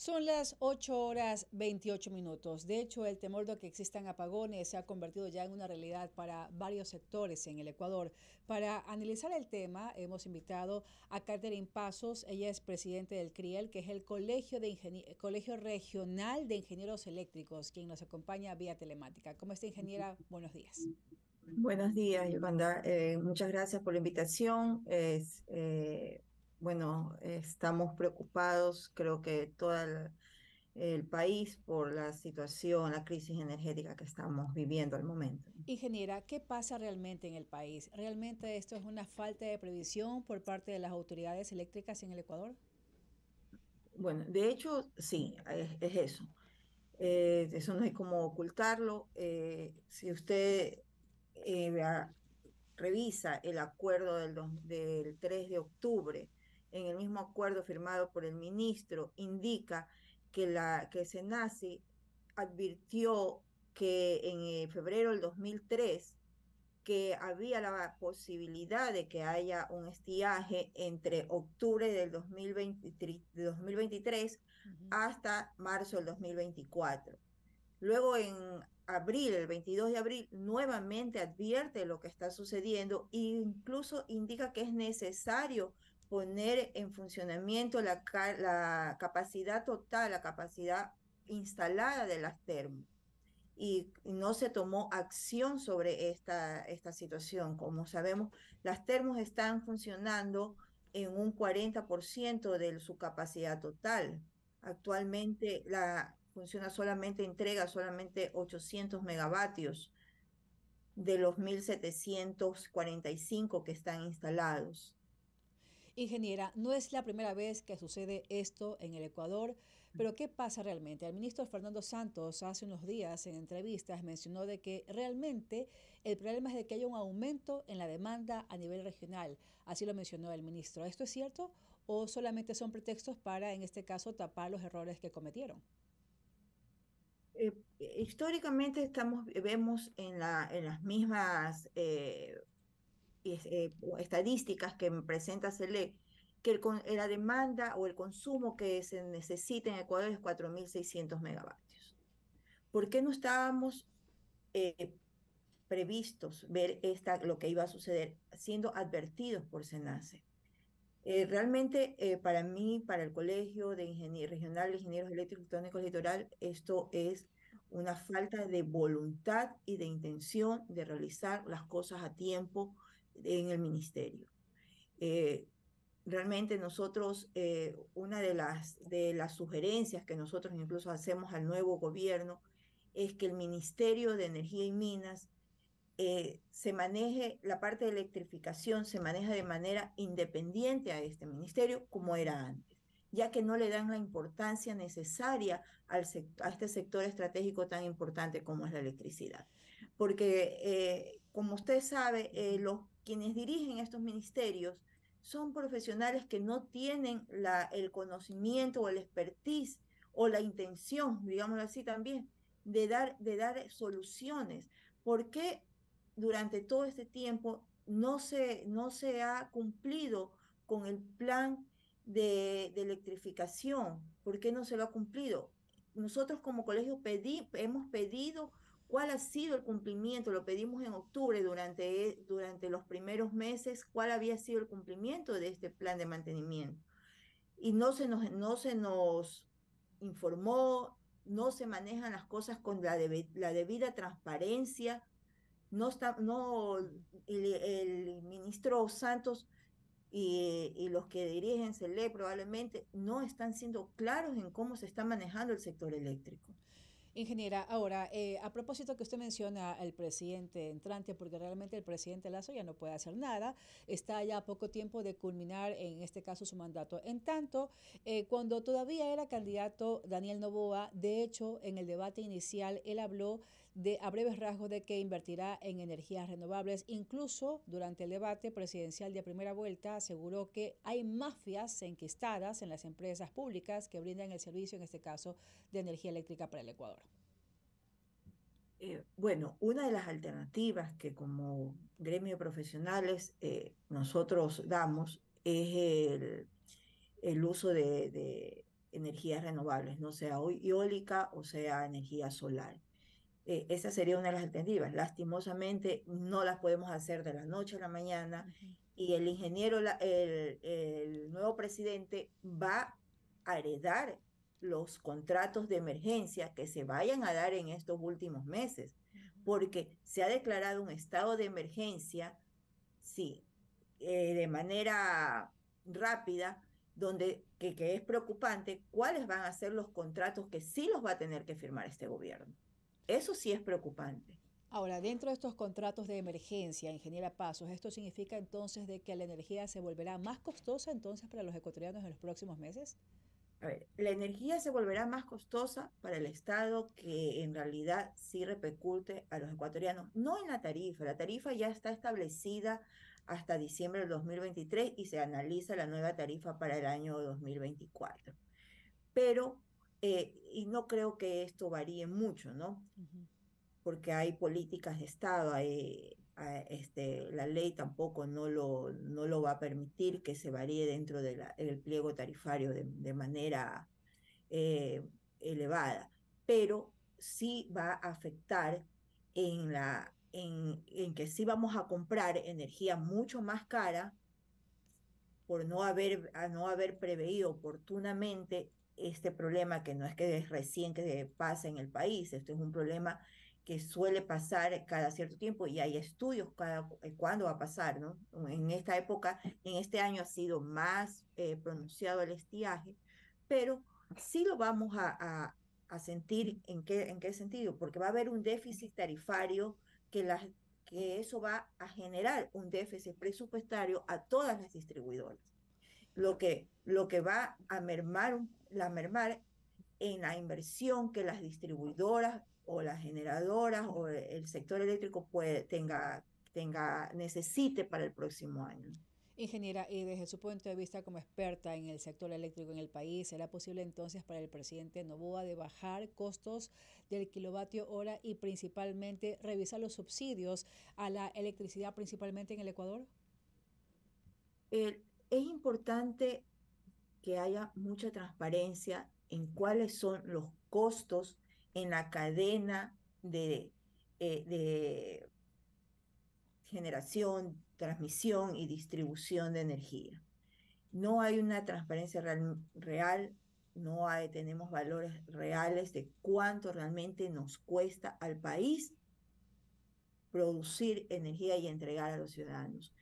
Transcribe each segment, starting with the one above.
Son las 8 horas 28 minutos. De hecho, el temor de que existan apagones se ha convertido ya en una realidad para varios sectores en el Ecuador. Para analizar el tema, hemos invitado a Catherine Pasos. Ella es presidente del CRIEL, que es el Colegio, Regional de Ingenieros Eléctricos, quien nos acompaña vía telemática. ¿Cómo está, ingeniera? Buenos días. Buenos días, Yolanda. Eh, muchas gracias por la invitación. Es, eh, bueno, estamos preocupados, creo que todo el, país, por la situación, la crisis energética que estamos viviendo al momento. Ingeniera, ¿qué pasa realmente en el país? ¿Realmente esto es una falta de previsión por parte de las autoridades eléctricas en el Ecuador? Bueno, de hecho, sí, es, eso. Eh, eso no hay como ocultarlo. Eh, si usted eh, revisa el acuerdo del, del 3 de octubre, en el mismo acuerdo firmado por el ministro, indica que, la, que SENACI advirtió que en eh, febrero del 2003 que había la posibilidad de que haya un estiaje entre octubre del 2023, hasta marzo del 2024. Luego en abril, el 22 de abril, nuevamente advierte lo que está sucediendo e incluso indica que es necesario poner en funcionamiento la, capacidad total, la capacidad instalada de las termos. Y no se tomó acción sobre esta, esta situación. Como sabemos, las termos están funcionando en un 40% de su capacidad total. Actualmente la funciona solamente, entrega solamente 800 megavatios de los 1745 que están instalados. Ingeniera, no es la primera vez que sucede esto en el Ecuador, pero ¿qué pasa realmente? El ministro Fernando Santos hace unos días en entrevistas mencionó de que realmente el problema es de que hay un aumento en la demanda a nivel regional. Así lo mencionó el ministro. ¿Esto es cierto o solamente son pretextos para, en este caso, tapar los errores que cometieron? Eh, históricamente estamos, vemos en, la, en las mismas eh, eh, estadísticas que presenta CELE, que el, la demanda o el consumo que se necesita en Ecuador es 4.600 megavatios. ¿Por qué no estábamos eh, previstos ver esta, lo que iba a suceder, siendo advertidos por SENACE? Eh, realmente para mí, para el Colegio de Ingenieros Regional de Ingenieros Eléctricos Electrónicos Litoral, esto es una falta de voluntad y de intención de realizar las cosas a tiempo, en el ministerio. Eh, realmente nosotros, eh, una de las, de las sugerencias que nosotros incluso hacemos al nuevo gobierno es que el Ministerio de Energía y Minas eh, se maneje, la parte de electrificación se maneja de manera independiente a este ministerio como era antes, ya que no le dan la importancia necesaria al a este sector estratégico tan importante como es la electricidad. Porque, como usted sabe, los quienes dirigen estos ministerios son profesionales que no tienen el conocimiento o el expertise o la intención, digámoslo así también, de dar, de dar soluciones. ¿Por qué durante todo este tiempo no se, no se ha cumplido con el plan de, de electrificación? ¿Por qué no se lo ha cumplido? Nosotros como colegio pedí, hemos pedido ¿Cuál ha sido el cumplimiento? Lo pedimos en octubre durante, durante los primeros meses, ¿cuál había sido el cumplimiento de este plan de mantenimiento? Y no se nos, no se nos informó, no se manejan las cosas con la, debida transparencia. No está, no, el, ministro Santos y, y, los que dirigen CELE probablemente no están siendo claros en cómo se está manejando el sector eléctrico. Ingeniera, ahora, eh, a propósito que usted menciona al presidente entrante, porque realmente el presidente Lazo ya no puede hacer nada, está ya a poco tiempo de culminar, en este caso, su mandato. En tanto, eh, cuando todavía era candidato Daniel Novoa, de hecho, en el debate inicial, él habló de, a breves rasgos de que invertirá en energías renovables. Incluso durante el debate presidencial de primera vuelta, aseguró que hay mafias enquistadas en las empresas públicas que brindan el servicio, en este caso, de energía eléctrica para el Ecuador. Eh, bueno, una de las alternativas que como gremio de profesionales eh, nosotros damos es el, uso de, energías renovables, no sea eólica o sea energía solar. Eh, esa sería una de las alternativas. Lastimosamente no las podemos hacer de la noche a la mañana y el ingeniero, el, el nuevo presidente va a heredar los contratos de emergencia que se vayan a dar en estos últimos meses, porque se ha declarado un estado de emergencia, sí, eh, de manera rápida, donde que, que, es preocupante cuáles van a ser los contratos que sí los va a tener que firmar este gobierno. Eso sí es preocupante. Ahora, dentro de estos contratos de emergencia, ingeniera Pasos, ¿esto significa entonces de que la energía se volverá más costosa entonces para los ecuatorianos en los próximos meses? A ver, la energía se volverá más costosa para el Estado que en realidad sí repercute a los ecuatorianos, no en la tarifa, la tarifa ya está establecida hasta diciembre del 2023 y se analiza la nueva tarifa para el año 2024. Pero, eh, y no creo que esto varíe mucho, ¿no? Porque hay políticas de Estado, hay, este, la ley tampoco no lo, no lo va a permitir que se varíe dentro del pliego tarifario de, manera eh, elevada, pero sí va a afectar en la en, que sí vamos a comprar energía mucho más cara por no haber, no haber preveído oportunamente este problema que no es que es recién que pasa en el país, esto es un problema que suele pasar cada cierto tiempo y hay estudios cada eh, cuándo va a pasar, ¿no? En esta época, en este año ha sido más eh, pronunciado el estiaje, pero sí lo vamos a, a, sentir en qué, en qué sentido, porque va a haber un déficit tarifario que, la, que eso va a generar un déficit presupuestario a todas las distribuidoras. Lo que, lo que va a mermar, la mermar en la inversión que las distribuidoras o las generadoras o el sector eléctrico tenga, tenga, necesite para el próximo año. Ingeniera, y desde su punto de vista como experta en el sector eléctrico en el país, ¿será posible entonces para el presidente Novoa de bajar costos del kilovatio hora y principalmente revisar los subsidios a la electricidad, principalmente en el Ecuador? es importante que haya mucha transparencia en cuáles son los costos en la cadena de, eh, de generación, transmisión y distribución de energía. No hay una transparencia real, no hay, tenemos valores reales de cuánto realmente nos cuesta al país producir energía y entregar a los ciudadanos.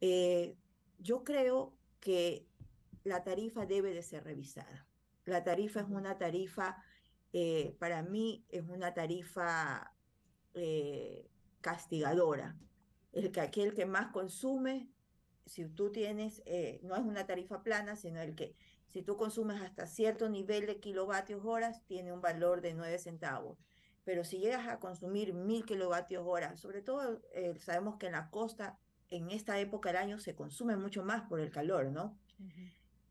Eh, yo creo que la tarifa debe de ser revisada. La tarifa es una tarifa, eh, para mí es una tarifa eh, castigadora el que aquel que más consume, si tú tienes, eh, no es una tarifa plana, sino el que si tú consumes hasta cierto nivel de kilovatios horas, tiene un valor de 9 centavos. Pero si llegas a consumir mil kilovatios horas, sobre todo eh, sabemos que en la costa, en esta época del año, se consume mucho más por el calor, ¿no?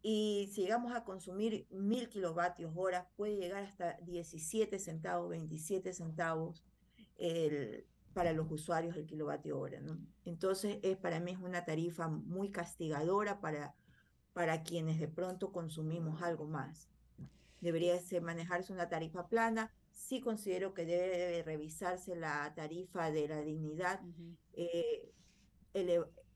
Y si llegamos a consumir mil kilovatios horas, puede llegar hasta 17 centavos, 27 centavos el, para los usuarios el kilovatio hora. ¿no? Entonces, es, para mí es una tarifa muy castigadora para, para quienes de pronto consumimos algo más. Debería manejarse una tarifa plana. Sí considero que debe revisarse la tarifa de la dignidad. Eh,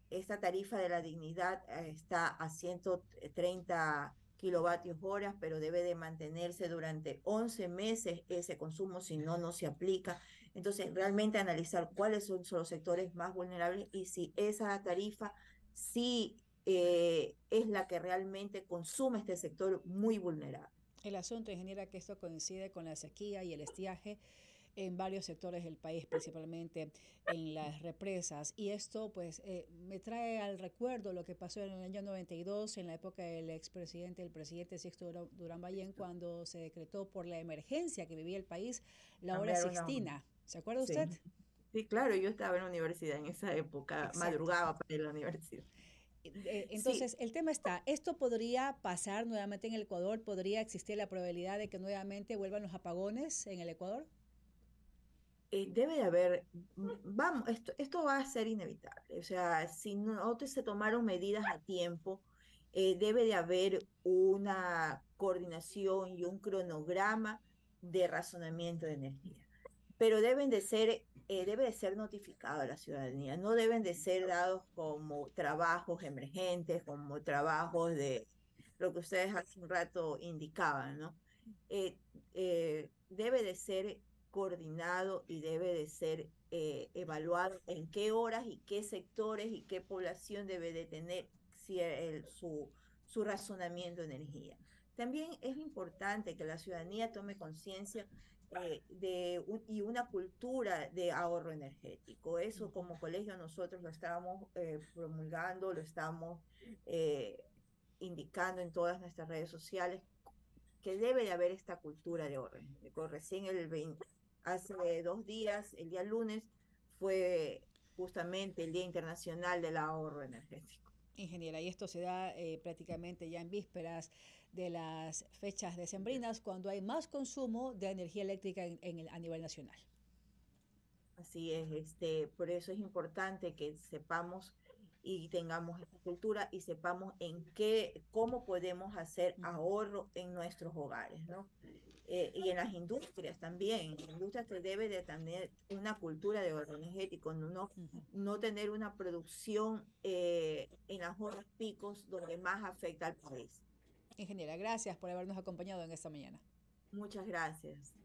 esta tarifa de la dignidad eh, está a 130 kilovatios horas, pero debe de mantenerse durante 11 meses ese consumo, si no, no se aplica. Entonces, realmente analizar cuáles son, los sectores más vulnerables y si esa tarifa sí eh, es la que realmente consume este sector muy vulnerable. El asunto, ingeniera, que esto coincide con la sequía y el estiaje en varios sectores del país, principalmente en las represas. Y esto pues eh, me trae al recuerdo lo que pasó en el año 92, en la época del expresidente, el presidente Sixto Durán Ballén, cuando se decretó por la emergencia que vivía el país la hora sixtina. ¿Se acuerda usted? Sí. claro, yo estaba en la universidad en esa época, madrugaba para ir a la universidad. Eh, entonces, el tema está, ¿esto podría pasar nuevamente en el Ecuador? ¿Podría existir la probabilidad de que nuevamente vuelvan los apagones en el Ecuador? Eh, debe de haber, mm, vamos, esto, esto va a ser inevitable. O sea, si no se tomaron medidas a tiempo, eh, debe de haber una coordinación y un cronograma de razonamiento de energía. Pero deben de ser, eh, debe de ser notificado a la ciudadanía, no deben de ser dados como trabajos emergentes, como trabajos de lo que ustedes hace un rato indicaban, ¿no? Eh, eh, debe de ser coordinado y debe de ser eh, evaluado en qué horas y qué sectores y qué población debe de tener si el, su, su razonamiento de energía. También es importante que la ciudadanía tome conciencia eh, de y una cultura de ahorro energético. Eso como colegio nosotros lo estamos eh, promulgando, lo estamos eh, indicando en todas nuestras redes sociales que debe de haber esta cultura de ahorro energético. Recién el 20, hace dos días, el día lunes, fue justamente el Día Internacional del Ahorro Energético. Ingeniera, y esto se da eh, prácticamente ya en vísperas de las fechas decembrinas, cuando hay más consumo de energía eléctrica en, en el, a nivel nacional. Así es, este, por eso es importante que sepamos y tengamos esta cultura y sepamos en qué, cómo podemos hacer ahorro en nuestros hogares, ¿no? Eh, y en las industrias también, en las industrias se debe de tener una cultura de ahorro energético, no, no tener una producción eh, en las horas picos donde más afecta al país. Ingeniera, gracias por habernos acompañado en esta mañana. Muchas gracias.